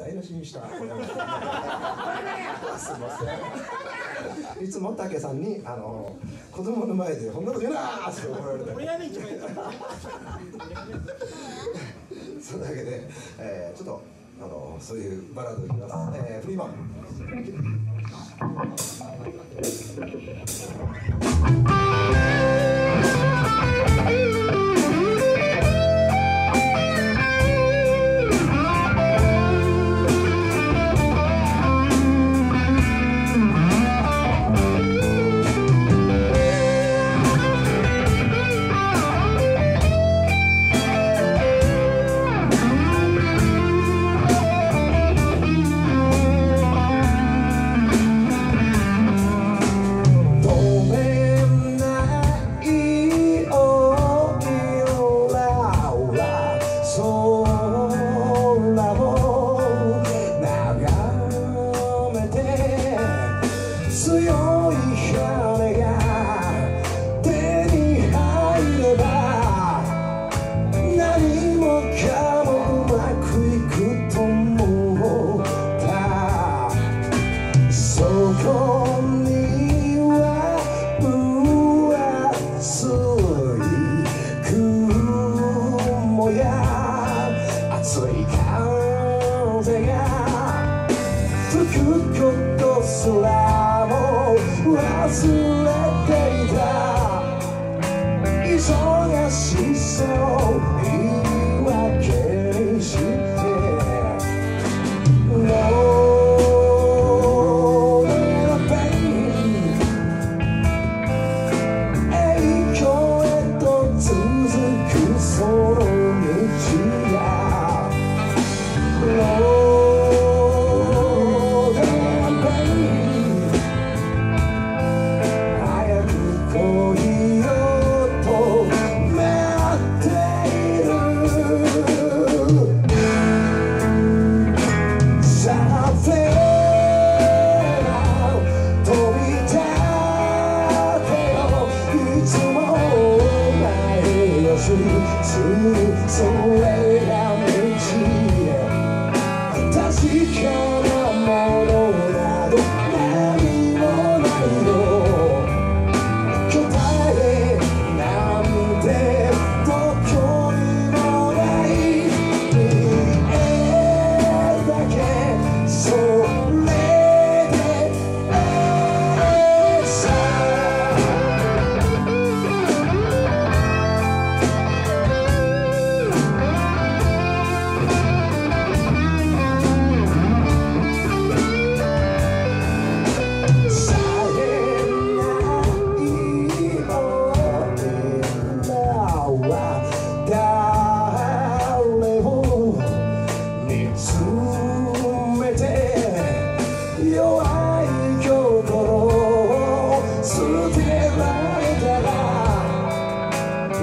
台無しにした。すいません。いつも武さんにあの子供の前で「こんなこと言うな!」って怒られた。親に決めたそんなわけで、えー、ちょっとあのそういうバラードいきます、えー、フリーマン。すらも忘れていた。忙しさを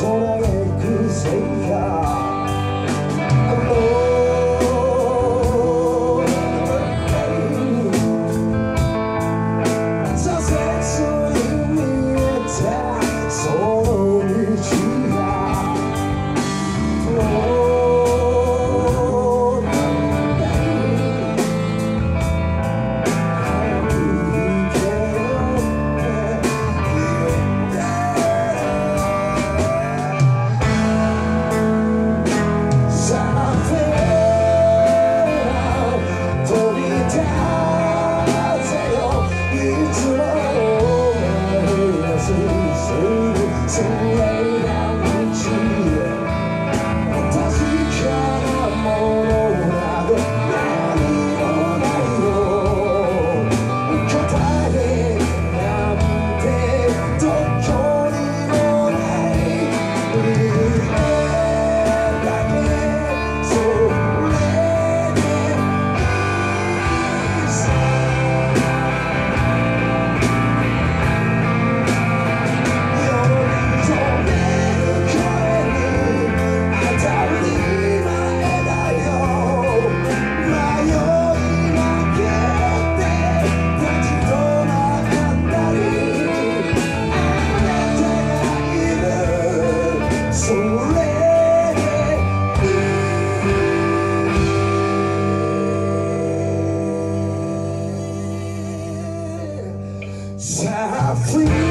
Toda vez que se ya Shall free?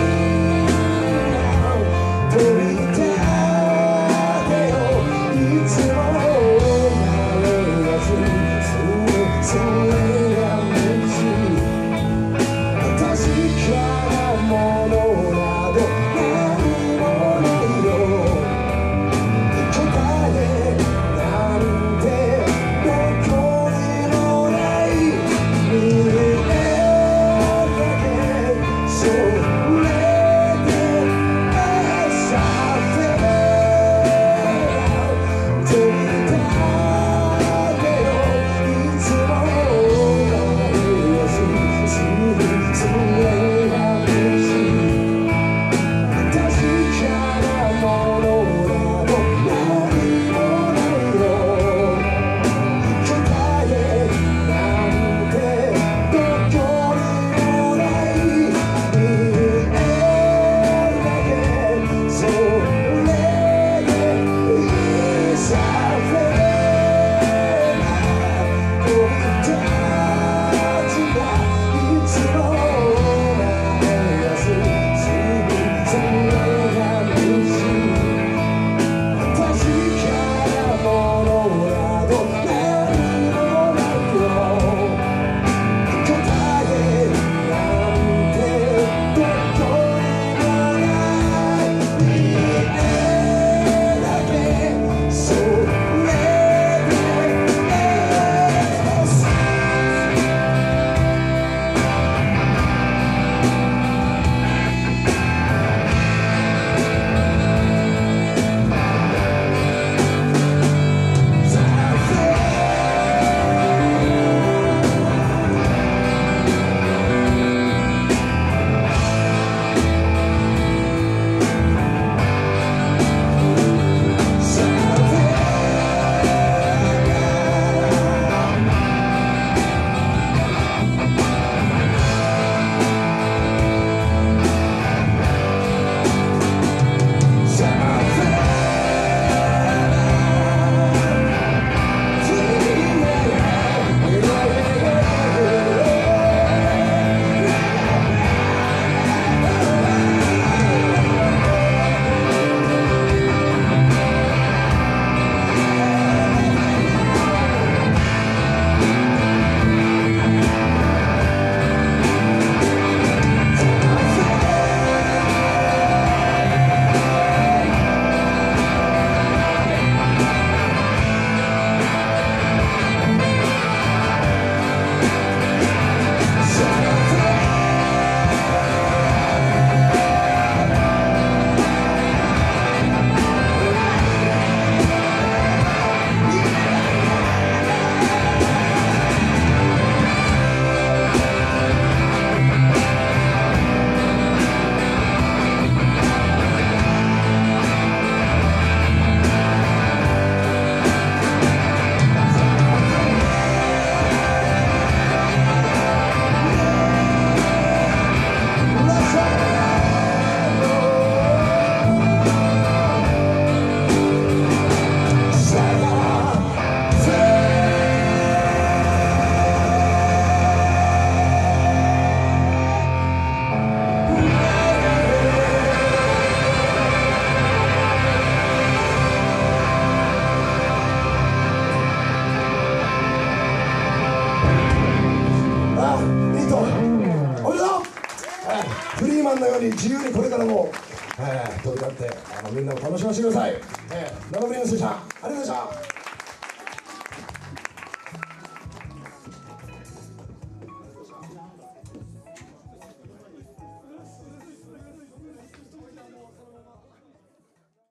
のように自由にこれからも、えー、飛び立ってあのみんなを楽しませてください、えー、生ブリングスでした。ありがとうございました。